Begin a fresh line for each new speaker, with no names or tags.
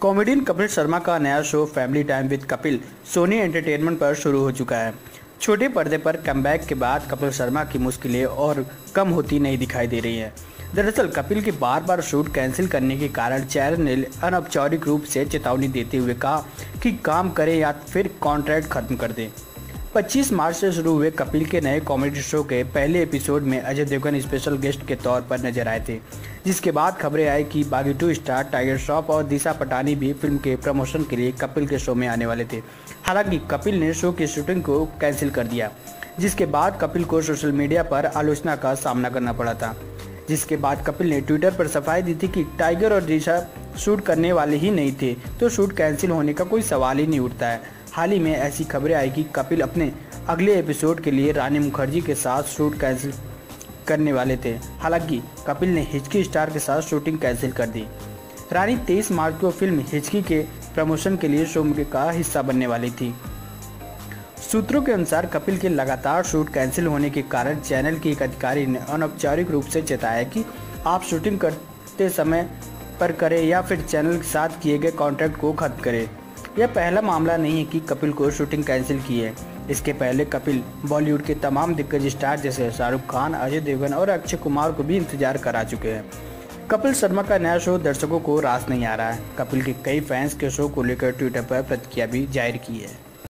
Comedian Kapil Sharma का नया show family time with Kapil Sony entertainment पर शुरू हो चुका है। छोटे पर्दे पर कमबैक के बाद कपिल शर्मा की मुश्किलें और कम होती नहीं दिखाई दे रही हैं। दरअसल, कपिल के बार बार शूट कैंसिल करने के कारण चैनल ने अनौपचारिक रूप से चेतावनी देते हुए कहा कि काम करें या फिर कॉन्ट्रैक्ट खत्म कर दें। 25 मार्च से शुरू हुए कपिल के नए कॉमेडी शो के पहले एपिसोड में अजय देवगन स्पेशल गेस्ट के तौर पर नज़र आए थे, जिसके बाद खबरें आई कि बागी टू स्टार टाइगर श्रॉफ और दिशा पटानी भी फ़िल्म के प्रमोशन के लिए कपिल के शो में आने वाले थे। हालाँकि कपिल ने शो की शूटिंग को कैंसिल कर दिया, जिसके बाद कपिल को सोशल मीडिया पर आलोचना का सामना करना पड़ा था। जिसके बाद कपिल ने ट्विटर पर सफ़ाई दी थी कि टाइगर और दिशा शूट करने वाले ही नहीं थे तो शूट कैंसिल होने का कोई सवाल ही नहीं उठता है। हाल ही में ऐसी खबरें आई कि कपिल अपने अगले एपिसोड के लिए रानी मुखर्जी के साथ शूट कैंसिल करने वाले थे। हालाँकि कपिल ने हिचकी स्टार के साथ शूटिंग कैंसिल कर दी। रानी 23 मार्च को फ़िल्म हिचकी के प्रमोशन के लिए शो का हिस्सा बनने वाली थी। सूत्रों के अनुसार कपिल के लगातार शूट कैंसिल होने के कारण चैनल के एक अधिकारी ने अनौपचारिक रूप से चेताया कि आप शूटिंग करते समय पर करें या फिर चैनल के साथ किए गए कॉन्ट्रैक्ट को खत्म करें। यह पहला मामला नहीं है कि कपिल को शूटिंग कैंसिल की है। इसके पहले कपिल बॉलीवुड के तमाम दिग्गज स्टार जैसे शाहरुख खान, अजय देवगन और अक्षय कुमार को भी इंतज़ार करा चुके हैं। कपिल शर्मा का नया शो दर्शकों को रास नहीं आ रहा है। कपिल के कई फैंस के शो को लेकर ट्विटर पर प्रतिक्रिया भी ज़ाहिर की है।